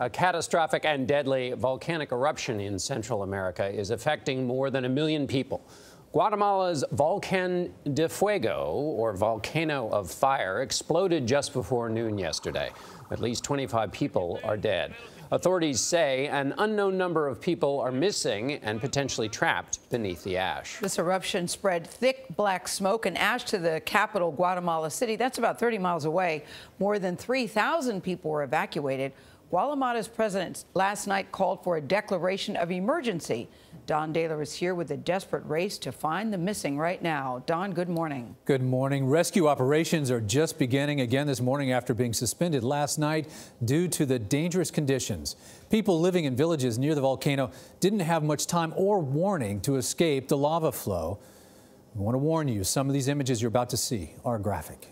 A catastrophic and deadly volcanic eruption in Central America is affecting more than a million people. Guatemala's Volcan de Fuego, or Volcano of Fire, exploded just before noon yesterday. At least 25 people are dead. Authorities say an unknown number of people are missing and potentially trapped beneath the ash. This eruption spread thick black smoke and ash to the capital, Guatemala City. That's about 30 miles away. More than 3,000 people were evacuated. Guatemala's president last night called for a declaration of emergency. Don Dahler is here with a desperate race to find the missing right now. Don, good morning. Good morning. Rescue operations are just beginning again this morning after being suspended last night due to the dangerous conditions. People living in villages near the volcano didn't have much time or warning to escape the lava flow. I want to warn you, some of these images you're about to see are graphic.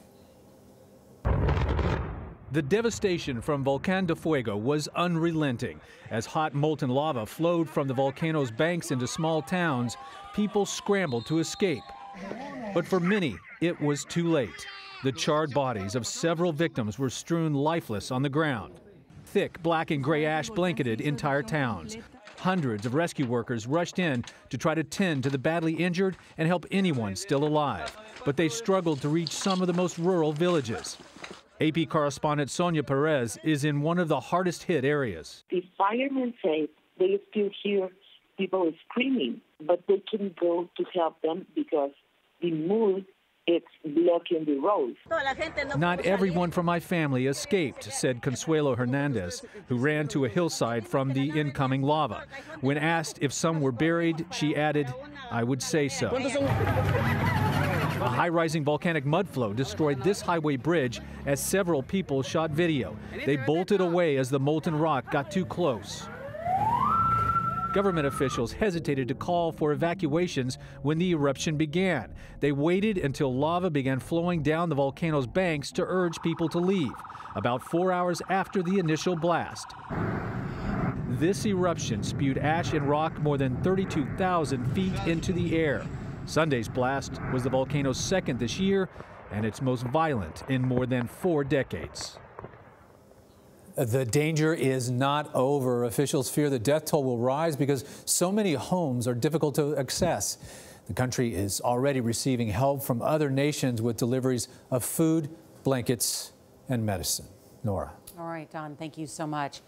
The devastation from Volcan de Fuego was unrelenting. As hot molten lava flowed from the volcano's banks into small towns, people scrambled to escape. But for many, it was too late. The charred bodies of several victims were strewn lifeless on the ground. Thick black and gray ash blanketed entire towns. Hundreds of rescue workers rushed in to try to tend to the badly injured and help anyone still alive. But they struggled to reach some of the most rural villages. AP correspondent Sonia Perez is in one of the hardest hit areas. The firemen say they still hear people screaming, but they can't go to help them because the mood it's blocking the roads. Not everyone from my family escaped, said Consuelo Hernandez, who ran to a hillside from the incoming lava. When asked if some were buried, she added, I would say so. A high rising volcanic mud flow destroyed this highway bridge as several people shot video. They bolted away as the molten rock got too close. Government officials hesitated to call for evacuations when the eruption began. They waited until lava began flowing down the volcano's banks to urge people to leave, about four hours after the initial blast. This eruption spewed ash and rock more than 32,000 feet into the air. Sunday's blast was the volcano's second this year and its most violent in more than four decades. The danger is not over. Officials fear the death toll will rise because so many homes are difficult to access. The country is already receiving help from other nations with deliveries of food, blankets, and medicine. Norah. All right, Don, thank you so much.